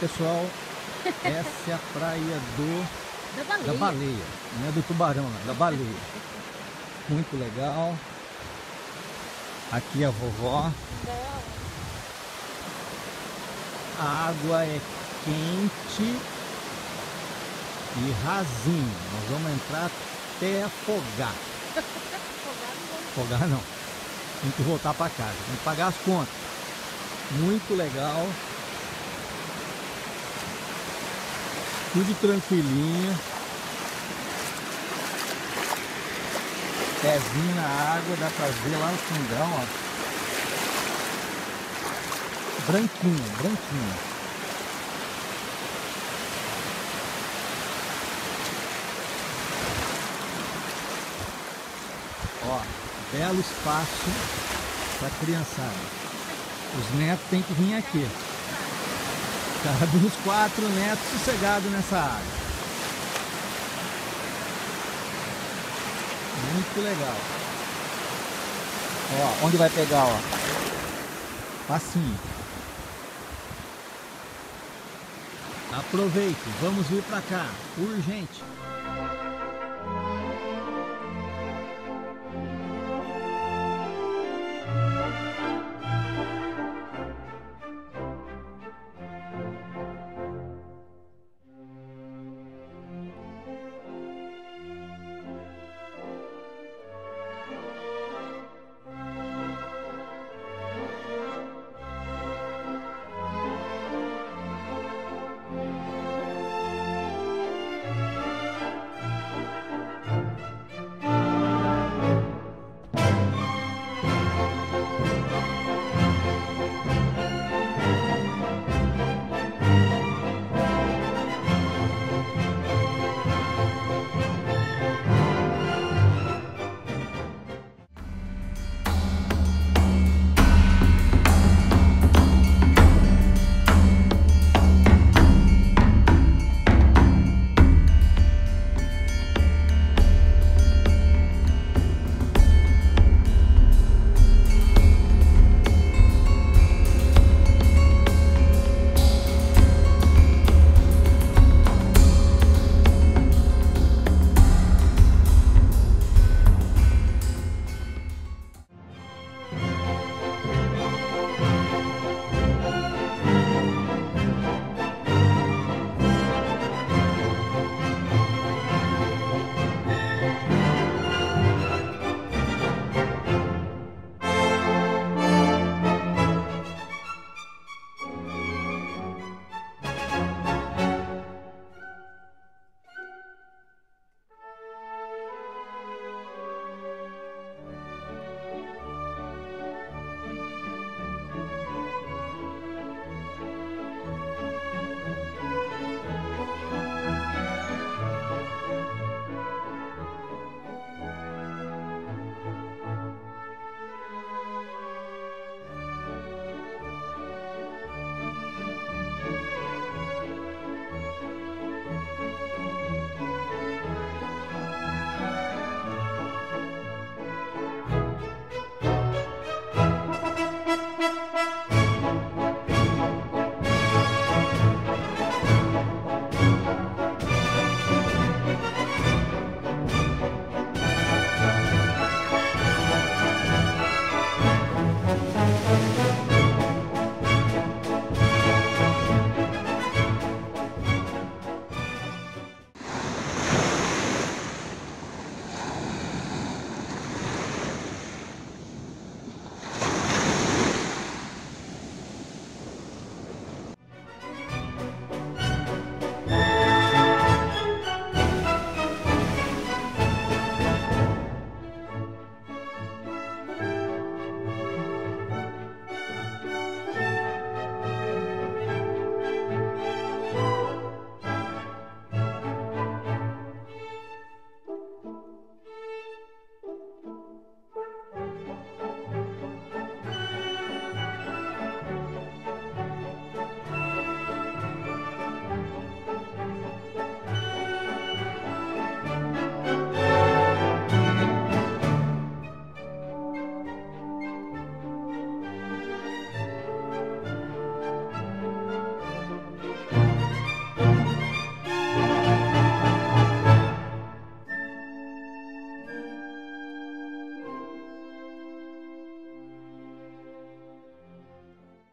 pessoal, essa é a praia do Da baleia. da baleia, não é do tubarão, não, da baleia. Muito legal. Aqui a vovó. A água é quente e rasinha. Nós vamos entrar até afogar. Afogar não. Tem que voltar para casa. Tem que pagar as contas. Muito legal. Tudo tranquilinho. Pezinho na água, dá pra ver lá no fundão, ó. Branquinho, branquinho. Ó, belo espaço pra criançada. Os netos têm que vir aqui. Cabe uns quatro netos sossegados nessa água. Muito legal. Ó, onde vai pegar, ó? Facinho. Aproveite, vamos vir pra cá, urgente.